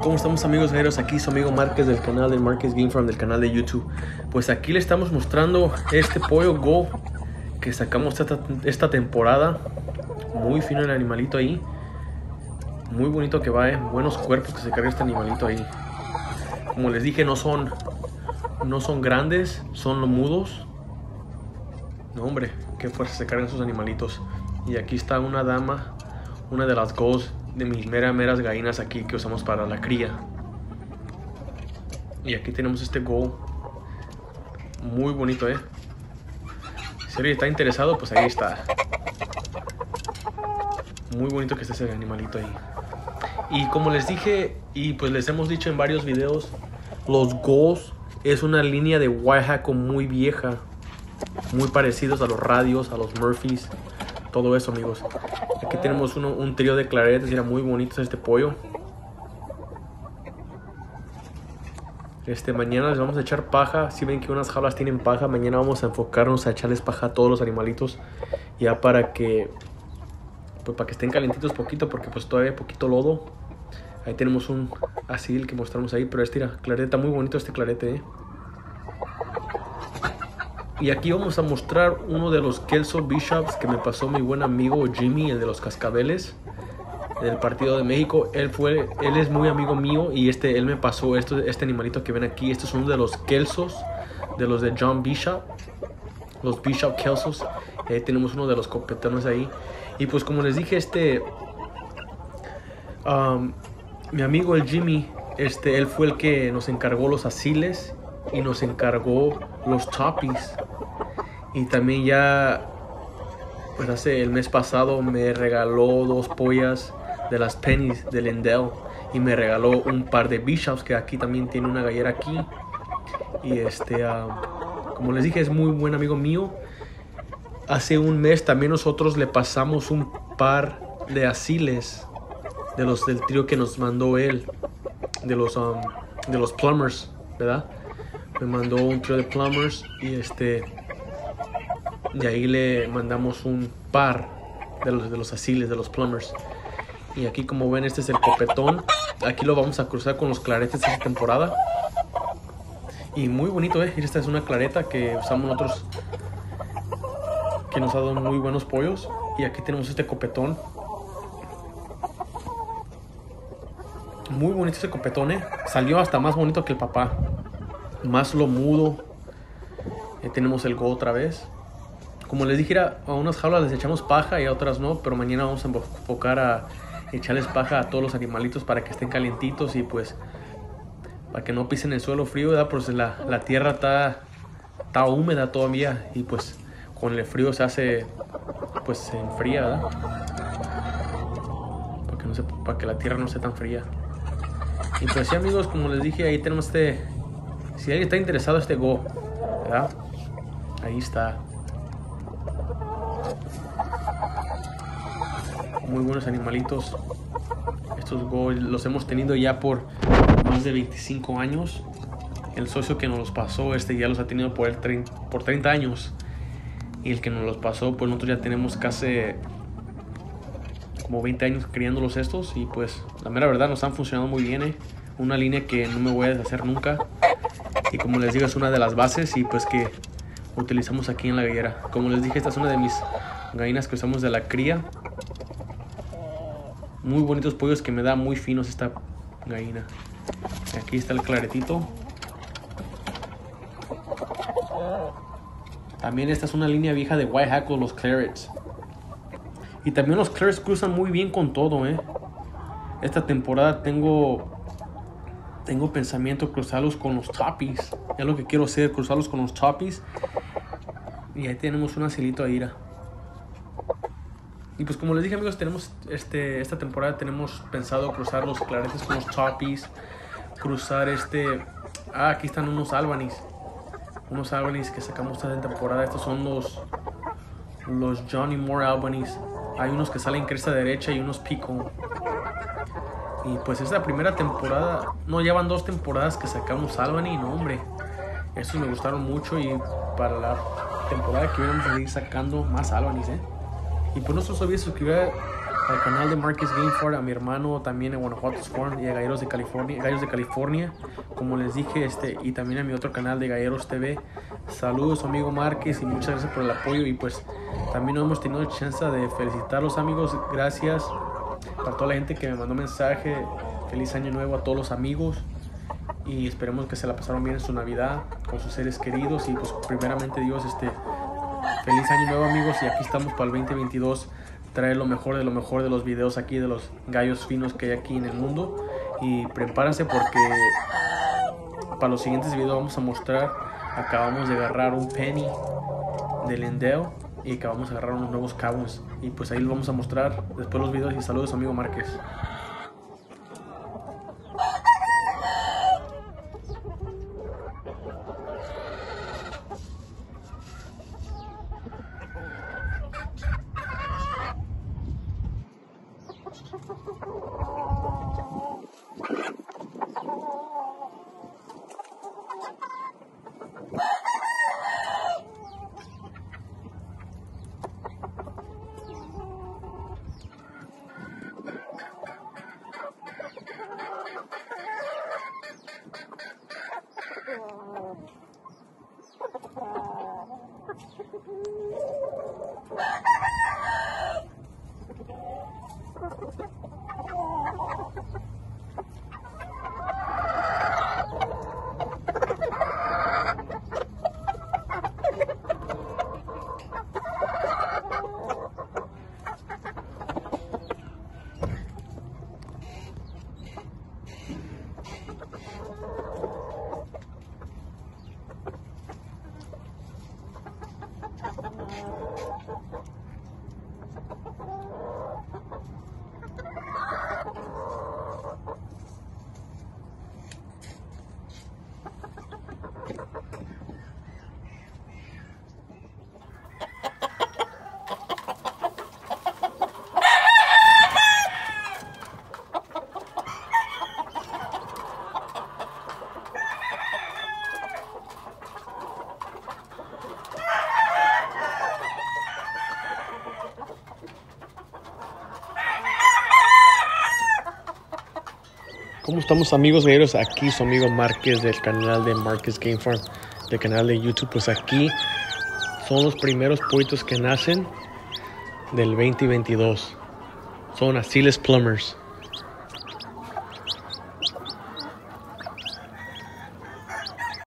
¿Cómo estamos amigos guerreros? Aquí su amigo Márquez del canal de Márquez Game Farm del canal de YouTube. Pues aquí le estamos mostrando este pollo Go que sacamos esta, esta temporada. Muy fino el animalito ahí. Muy bonito que va, eh. Buenos cuerpos que se carga este animalito ahí. Como les dije, no son no son grandes, son mudos. No, hombre, qué fuerza se cargan esos animalitos. Y aquí está una dama, una de las goals de mis meras meras gallinas aquí que usamos para la cría. Y aquí tenemos este go. Muy bonito, eh. Si alguien está interesado, pues ahí está. Muy bonito que esté ese animalito ahí. Y como les dije, y pues les hemos dicho en varios videos, los goals es una línea de Waihaco muy vieja. Muy parecidos a los radios, a los Murphys. Todo eso, amigos. Aquí tenemos un trío de claretes. Mira, muy bonitos este pollo. Este, mañana les vamos a echar paja. Si ven que unas jaulas tienen paja, mañana vamos a enfocarnos a echarles paja a todos los animalitos. Ya para que, pues para que estén calentitos poquito, porque pues todavía poquito lodo. Ahí tenemos un asil que mostramos ahí, pero este, mira, clareta, muy bonito este clarete, eh. Y aquí vamos a mostrar uno de los Kelso Bishops que me pasó mi buen amigo Jimmy, el de los cascabeles del partido de México. Él fue, él es muy amigo mío y este, él me pasó este animalito que ven aquí. Estos son uno de los Kelsos, de los de John Bishop, los Bishop Kelsos. ahí tenemos uno de los copetones ahí. Y pues como les dije, este, mi amigo el Jimmy, este, él fue el que nos encargó los asiles y nos encargó los toppies. Y también ya, pues hace el mes pasado me regaló dos pollas de las pennies de Lendell y me regaló un par de bishops que aquí también tiene una gallera aquí. Y este, ah, como les dije, es muy buen amigo mío. Hace un mes también nosotros le pasamos un par de asiles de los del trío que nos mandó él, de los um, de los plumbers, ¿verdad? Me mandó un trío de plumbers y este de ahí le mandamos un par de los de los asiles de los plumbers. Y aquí como ven este es el copetón. Aquí lo vamos a cruzar con los claretes de esta temporada. Y muy bonito, eh. Esta es una clareta que usamos nosotros que nos ha dado muy buenos pollos. Y aquí tenemos este copetón Muy bonito ese copetón, ¿eh? Salió hasta más bonito que el papá. Más lo mudo. tenemos el go otra vez. Como les dije, a unas jaulas les echamos paja y a otras no. Pero mañana vamos a enfocar a echarles paja a todos los animalitos para que estén calientitos y pues para que no pisen el suelo frío, ¿verdad? Pues la, la tierra está, está húmeda todavía y pues con el frío se hace, pues se enfría, ¿verdad? Para que, no se, para que la tierra no sea tan fría. Y pues sí amigos, como les dije, ahí tenemos este... Si alguien está interesado, este Go, ¿verdad? Ahí está. Muy buenos animalitos. Estos Go los hemos tenido ya por más de 25 años. El socio que nos los pasó, este ya los ha tenido por, el por 30 años. Y el que nos los pasó, pues nosotros ya tenemos casi como 20 años criándolos estos y pues la mera verdad nos han funcionado muy bien, ¿eh? Una línea que no me voy a deshacer nunca y como les digo es una de las bases y pues que utilizamos aquí en la gallera. Como les dije esta es una de mis gallinas que usamos de la cría. Muy bonitos pollos que me da muy finos esta gallina. Aquí está el claretito. También esta es una línea vieja de White Hackle, los Clarets. Y también los Clarets cruzan muy bien con todo, ¿eh? Esta temporada tengo tengo pensamiento cruzarlos con los Toppies. Ya lo que quiero hacer, cruzarlos con los Toppies. Y ahí tenemos un asilito a ira. Y pues como les dije amigos, tenemos este, esta temporada tenemos pensado cruzar los claretes con los Toppies. Cruzar este... Ah, aquí están unos Albanese. Unos Albanese que sacamos esta temporada. Estos son los... Los Johnny Moore Albanese. Hay unos que salen cresta derecha y unos pico. Y pues esta primera temporada, no, llevan dos temporadas que sacamos Albany, no hombre. Estos me gustaron mucho y para la temporada que vamos a seguir sacando más Albany, ¿eh? Y pues no se os olvide suscribir al canal de Marcus Gameford, a mi hermano también en Guanajuato Spawn y a Galleros de California, Gallos de California, como les dije, este, y también a mi otro canal de Galleros TV. Saludos, amigo Márquez, y muchas gracias por el apoyo. Y pues también no hemos tenido chance de felicitarlos, amigos. Gracias para toda la gente que me mandó mensaje. Feliz año nuevo a todos los amigos y esperemos que se la pasaron bien en su Navidad con sus seres queridos y pues primeramente Dios este feliz año nuevo amigos y aquí estamos para el 2022 traer lo mejor de lo mejor de los videos aquí de los gallos finos que hay aquí en el mundo. Y prepárense porque para los siguientes videos vamos a mostrar acabamos de agarrar un penny del endeo y acabamos de agarrar unos nuevos cabos y pues ahí los vamos a mostrar después los videos. Y saludos amigo Márquez Oh, ¿Cómo estamos amigos galleros? Aquí su amigo Márquez del canal de Márquez Game Farm, del canal de YouTube. Pues aquí son los primeros pollitos que nacen del 2022. Son Asiles Plumbers.